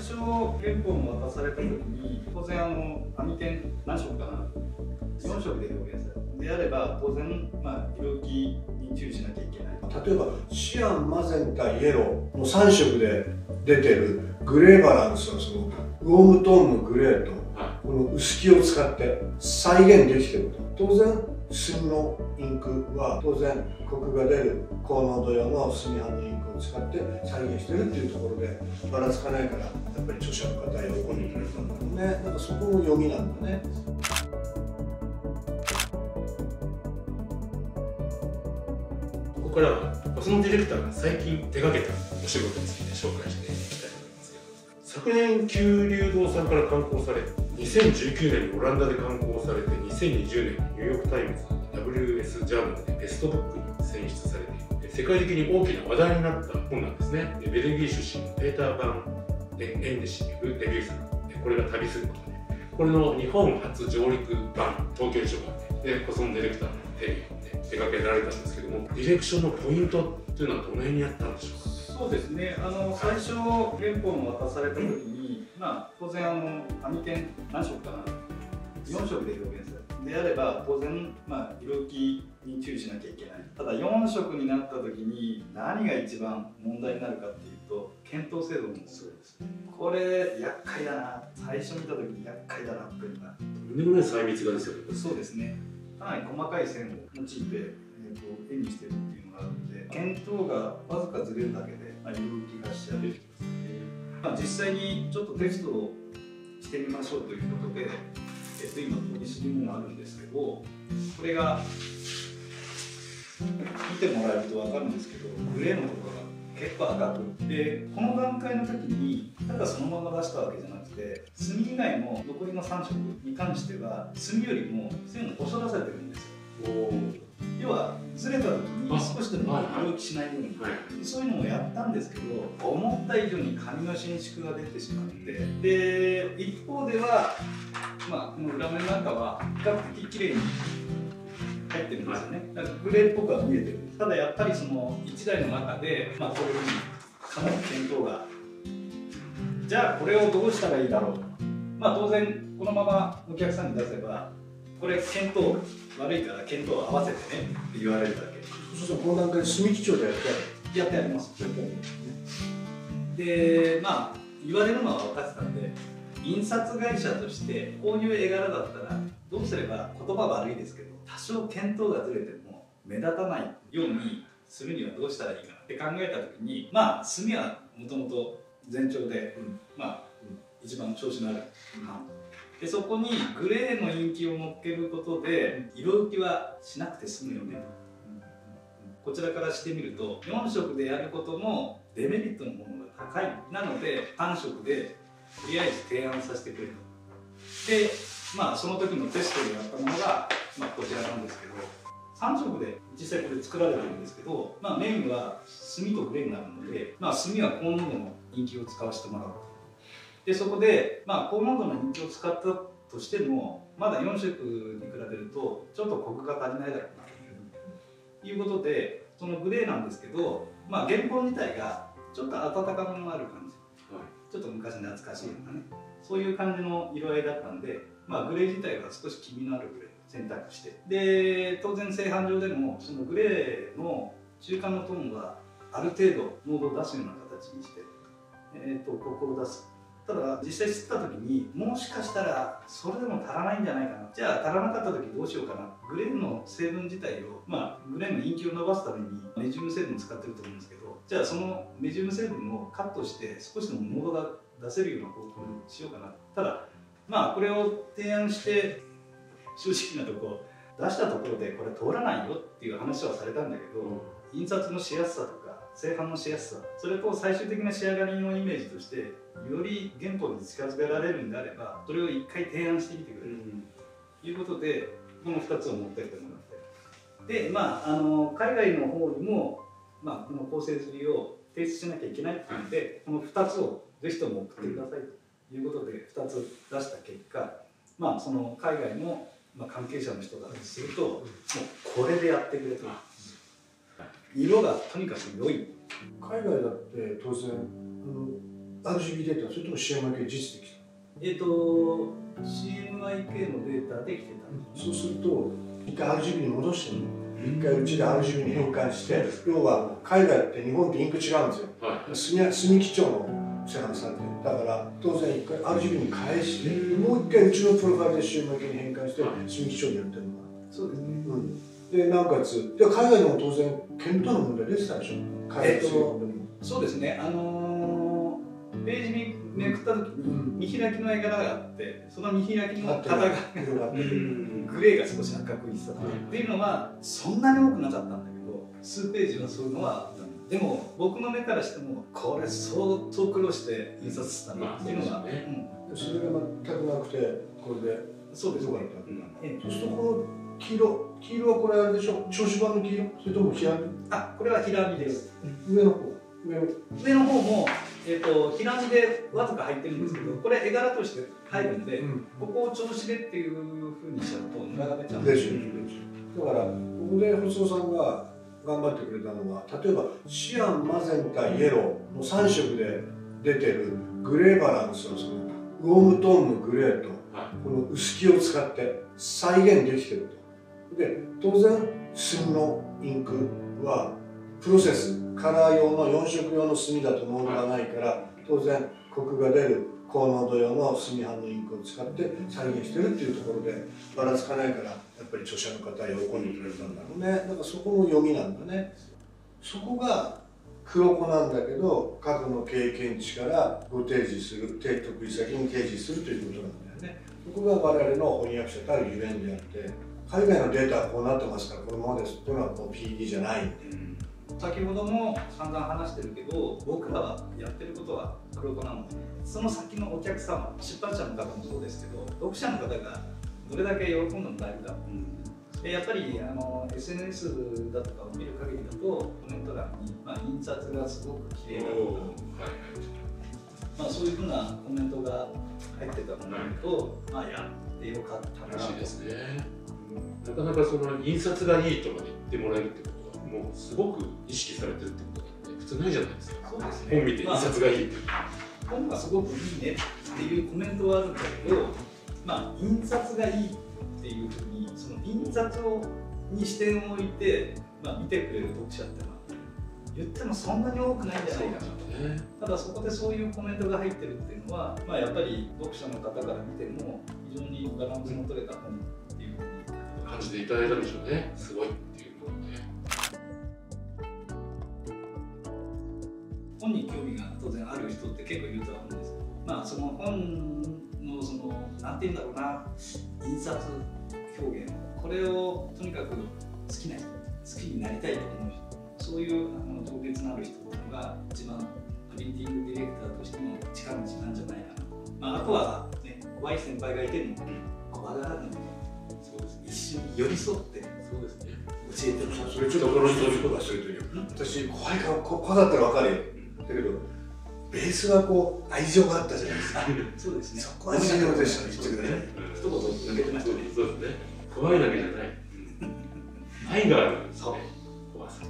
初原本を渡された時に当然あの網点何色かな4色で表現されるであれば当然まあ色気に注意しなきゃいけない。例えばシアンマゼンタイエローの3色で出てるグレーバランスはそのウォームトーンのグレーとこの薄気を使って再現できてると。当然墨のインクは当然コクが出る高濃度用の墨版のインクを使って再現してるっていうところでばらつかないからやっぱり著者の方喜んでくれたんだろうね。なんかそこの読みなんだね。ここからはそのディレクターが最近手掛けたお仕事について紹介していきたいと思いますけど昨年求龍堂さんから刊行され2019年にオランダで刊行されて2020年にニューヨーク・タイムズ WS ジャーナルでベストブックに選出されて世界的に大きな話題になった本なんですね。ベルギー出身のペーター・バン・エンネ氏によるレビュー作これが旅することでこれの日本初上陸版東京書館でコソンディレクターの手によって手掛けられたんですけどもディレクションのポイントっていうのはどの辺にあったんでしょうか？そうですね。あの最初原本を渡された時に、まあ、当然あの網点何色かな4色で表現されるであれば当然、まあ、色気に注意しなきゃいけないただ4色になった時に何が一番問題になるかっていうと検討制度もそうですこれ厄介だな最初見た時に厄介だなっていうのがとんでもない細密画ですよねそうですねかなり細かい線を用いて、えー、と絵にしてるっていうのがあるので見当がわずかずれるだけで、まあ、色気がしちゃう、まあ、実際にちょっとテストをしてみましょうということで、えー、と今取りすぎもあるんですけどこれが見てもらえると分かるんですけどグレーのところが結構赤くでこの段階の時にただそのまま出したわけじゃなくて墨以外の残りの3色に関しては墨よりも線を細らせてるんですよ。要はずれた時に少しでも色気しないように、はい、そういうのもやったんですけど思った以上に紙の伸縮が出てしまって。で一方では、まあ、この裏面なんかは比較的綺麗に入ってるんですよね。だからグレーっぽくは見えてるただやっぱりその1台の中で、まあ、こういうふうにかなり見当がじゃあこれをどうしたらいいだろう。まあ当然このままお客さんに出せばこれ見当悪いから見当合わせてねって。言われるだけそうそうこの段階で墨基調でやって。やって。ありますでまあ言われるのは分かって。たんで印刷会社として。こういう絵柄だったらどうすれば言葉悪いですけど多少見当がずれて。も目立たないようにするにはどうしたらいいかなって。考えた時にまあ墨はもともと前兆で、うん、まあ、うん、一番調子のある、でそこにグレーの陰気を乗っけることで色浮きはしなくて済むよね。と、こちらからしてみると4色でやることのデメリットのものが高い。なので3色でとりあえず提案させてくれと。でまあその時のテストでやったものが、まあ、こちらなんですけど3色で実際これ作られてるんですけど、まあ、メインは墨とグレーになるので、まあ、墨は高濃度のインキを使わせてもらうと。でそこで、まあ、高濃度のインキを使ったとしてもまだ4色に比べるとちょっとコクが足りないだろうなということでそのグレーなんですけど、まあ、原本自体がちょっと温かみのある感じ、はい、ちょっと昔懐かしいようなね。そういう感じの色合いだったんで、まあ、グレー自体は少し黄みのあるグレー選択して。で当然製版上でもそのグレーの中間のトーンはある程度濃度を出すような形にして、えーと、ここを出すただ実際吸った時にもしかしたらそれでも足らないんじゃないかな。じゃあ足らなかった時どうしようかな。グレーの成分自体をまあグレーの陰気を伸ばすためにメジウム成分使ってると思うんですけどじゃあそのメジウム成分をカットして少しでも濃度が出せるような方向にしようかな。ただまあこれを提案して正直なとこ出したところでこれ通らないよっていう話はされたんだけど、印刷のしやすさとか製版のしやすさ。それと最終的な仕上がりのイメージとしてより原本に近づけられるんであればそれを一回提案してみてくれる。ということでこの2つを持ってってもらって。でまああの海外の方にも、まあ、この構成釣りを提出しなきゃいけないっていうので、この2つをぜひとも送ってくださいということで2つ出した結果まあその海外のまあ、関係者の人からすると、もうこれでやってくれと、色がとにかく良い。海外だって当然、RGB データそれとも CMYK 実できた。えっ、と CMYK のデータできてた。そうすると一回 RGB に戻してみる一回うちで RGB に変換して要は海外って日本ってインク違うんですよ。はい。墨墨基調のセランされてる。だから当然一回 RGB に返してもう一回うちのプロファイルで CMYK に変換して墨基調にやってるのがそうですね。うん、でなおかつで海外でも当然見当の問題出てたでしょ？海外えっと中国でも。そうですね。あのーページめめくった時に見開きの絵柄があってその見開きの型が広がってる。グレーが少し赤くいってたっていうのはそんなに多くなかったんだけど数ページはそういうのはあったのでも僕の目からしてもこれ相当苦労して印刷したなっていうのが、まあそうですね。うん。それが全くなくてこれでそうですね。よかった、うん。ええそうするとこの黄色黄色はこれあれでしょ？調子版の黄色？それとも平あこれは平編みです。上の方。上の方。も、えっと平編みでわずか入ってるんですけどこれ絵柄として入るんで、うん。ここを調子でっていうふうにしちゃうとムラが出ちゃう。んでしょだからここで細尾さんが頑張ってくれたのは例えばシアンマゼンタイエローの3色で出てるグレーバランスのそのウォームトーンのグレーとはこの薄木を使って再現できてるとで当然墨のインクはプロセスカラー用の4色用の墨だと濃度がないから当然コクが出る高濃度用の墨版のインクを使って再現してるっていうところでばらつかないからやっぱり著者の方は喜んでくれたんだろうね。だからそこの読みなんだね。そこが黒子なんだけど過去の経験値からご提示する得意先に提示するということなんだよね。そこが我々の翻訳者たるゆえんであって海外のデータはこうなってますからこのままです。っていうのはこの PD じゃない。んで先ほども散々話してるけど僕らはやってることは黒子なのでその先のお客様出版社の方もそうですけど読者の方がどれだけ喜んでもらえるかでやっぱりあの SNS だとかを見る限りだとコメント欄に、まあ、印刷がすごく綺麗だとか、はいまあ、そういうふうなコメントが入ってたのを見ると、まあ、やってよかったなと。楽しいですねなかなかその印刷がいいとまで言ってもらえるってことはもうすごく意識されてるってことなんで普通ないじゃないですか。そうですね。本見て印刷がいいって。本がすごくいいねっていうコメントはあるんだけど、まあ、印刷がいいっていうふうにその印刷をに視点を置いて、まあ、見てくれる読者ってのは言ってもそんなに多くないんじゃないかなと。ね。ただそこでそういうコメントが入ってるっていうのは、まあ、やっぱり読者の方から見ても非常にバランスの取れた本感じていただいたんでしょうね。すごいっていうのをね。本に興味が当然ある人って結構いるとは思うんですけどまあその本のそのなんて言うんだろうな印刷表現。これをとにかく好きな人好きになりたいと思う人そういうあの情熱のある人っていうのが一番プリンティングディレクターとしての近道なんじゃないかな。と、まあ、あとはね怖い先輩がいても怖がらないでそうですね一緒に寄り添って。そうですね。教えてもらうそれちょっとこの人のこと忘れてるよ私怖いか怖かったら分かるよ。だけどベースはこう愛情があったじゃないですか。そうですね。そこは重要でしたね言ってくれね。一言抜けてましたね。そうですね。怖いだけじゃない。愛があるんですね。怖さ。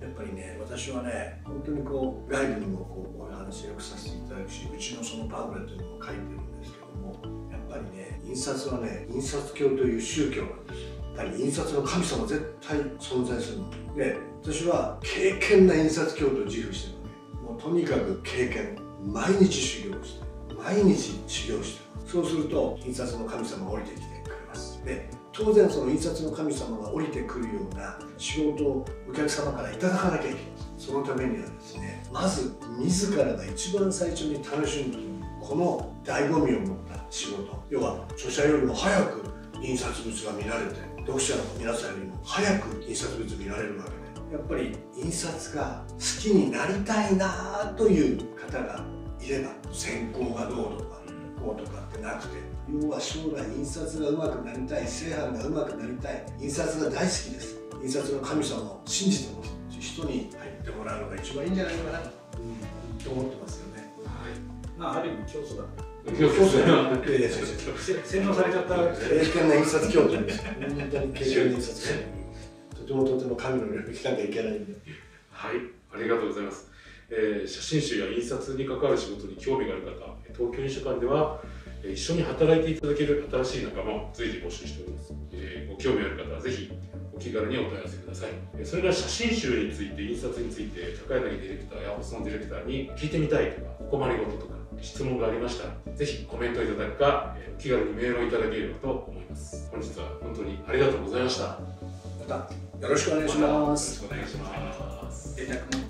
やっぱりね私はね本当にこう外部にもこうこういう話よくさせていただくしうちのそのパンフレットにも書いてるんですけどもやっぱりね印刷はね印刷教という宗教なんですよ。やっぱり印刷の神様絶対存在するの。で私は敬虔な印刷教徒を自負してるわけもうとにかく経験。毎日修行して毎日修行してそうすると印刷の神様が降りてきてくれます。で当然その印刷の神様が降りてくるような仕事をお客様からいただかなきゃいけない。そのためにはですねまず自らが一番最初に楽しむこの醍醐味を持った仕事。要は著者よりも早く印刷物が見られて読者の皆さんよりも早く印刷物見られるわけで。やっぱり印刷が好きになりたいなという方がいれば専攻がどうとかこうとかってなくて要は将来印刷がうまくなりたい正版がうまくなりたい印刷が大好きです。印刷の神様を信じてます。人に入ってもらうのが一番いいんじゃないかな。と思ってます。あある意味教祖だ。今日そうですねいやいや洗脳されちゃった。敬虔な印刷教徒です本当に敬虔な印刷教徒とてもとても神の領域しなきゃいけないんで。はい、ありがとうございます。えー写真集や印刷に関わる仕事に興味がある方東京印書館ではえー一緒に働いていただける新しい仲間を随時募集しております、えーご興味ある方はぜひお気軽にお問い合わせください。えーそれから写真集について印刷について高柳ディレクターや細野ディレクターに聞いてみたいとかお困りごととか質問がありましたらぜひコメントいただくか、え気軽にメールをいただければと思います。本日は本当にありがとうございました。またよろしくお願いします。よろしくお願いします